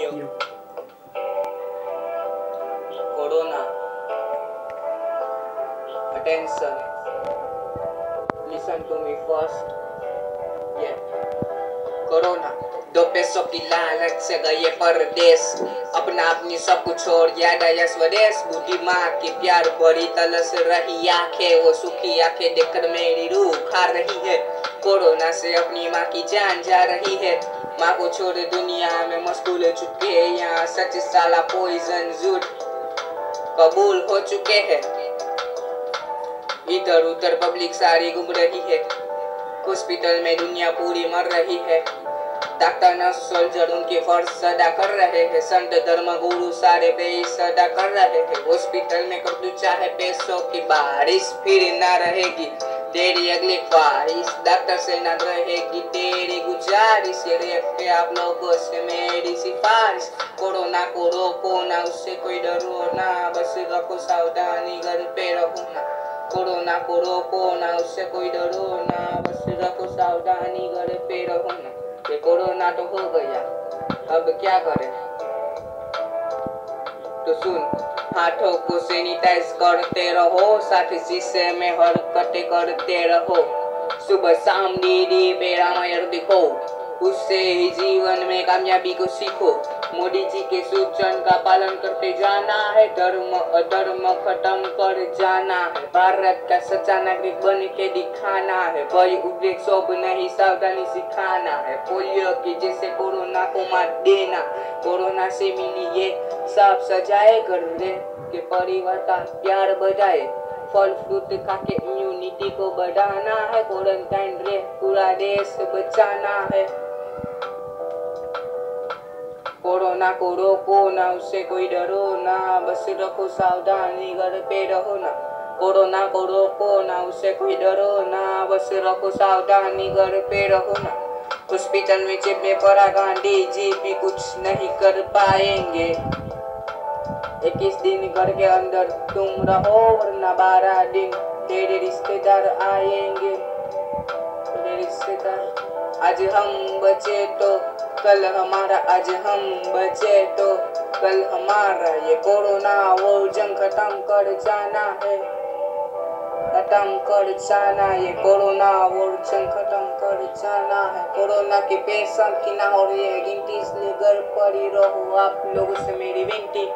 Corona. Attention. Listen to me first. Yeah. Corona दो पैसों की लालच से गए परदेश अपना अपनी सब कुछ छोड़ याद आया स्वदेश बूढ़ी माँ की प्यार भरी तलस रही आँखें वो सुखी आँखें देखकर मेरी रूह खा रही है कोरोना से अपनी माँ की जान जा रही है। माँ को छोड़ दुनिया में मशगूल चुके यहाँ सच साला पॉइजन झूठ कबूल हो चुके हैं। इधर उधर पब्लिक सारी घूम रही है। हॉस्पिटल में दुनिया पूरी मर रही है। डॉक्टर नर्स सोल्जर उनके फ़र्ज़ अदा कर रहे हैं। संत धर्म गुरु सारे बेस अदा कर रहे हैं। हॉस्पिटल में कर तू चाहे पैसों की बारिश फिर ना रहेगी। तेरी अगली ख्वाहिश डॉक्टर से न रहेगी। तेरी गुजारिश रेप आप लोगों से मेरी सिफारिश। कोरोना को रोको ना, उससे कोई डरो ना। बस रखो सावधानी, घर पे रहो ना। कोरोना को रोको ना, उससे कोई डरो ना। बस रखो सावधानी, घर पे कोरोना तो हो गया। अब क्या करे? तो सुन, हाथों को सैनिटाइज करते रहो, साथ शीशे में हरकतें करते रहो। सुबह शाम दीदी पे रामायण दिखो। उससे ही जीवन में कामयाबी को सीखो। मोदी जी के सूचन का पालन करते जाना है। धर्म, अधर्म खत्म कर जाना है। भारत का सच्चा नागरिक बन के दिखाना है। भय, उद्वेग सब नहीं, सावधानी सिखाना है। पोलियो की जैसे कोरोना को मार देना। कोरोना से मिली ये सब सजाए। ले के परिवार का प्यार बढ़ाए फल, फ्रूट खा के इम्यूनिटी को बढ़ाना है। क्वारंटाइन रे पूरा देश बचाना है। कोरोना को रोको ना उससे कोई डरो ना। बस रखो सावधानी घर पे रहो ना। कोरोना को रोको ना उससे कोई डरो ना। बस रखो सावधानी घर पे रहो ना। हॉस्पिटल में जेब में पड़ा गांधी जी भी कुछ नहीं कर पाएँगे। इक्कीस दिन घर के अंदर तुम रहो, वरना बारह दिन तेरे रिश्तेदार आएँगे। तेरे रिश्तेदार? आज हम बचे तो कल हमारा आज हम बचे तो कल हमारा ये कोरोना वो जंग खत्म कर जाना है। खत्म कर जाना, ये कोरोना वो जंग खत्म कर जाना है। कोरोना के पेशेंट की ना हो रही है गिनती इसलिए घर पर ही रहो। आप लोगों से मेरी विनती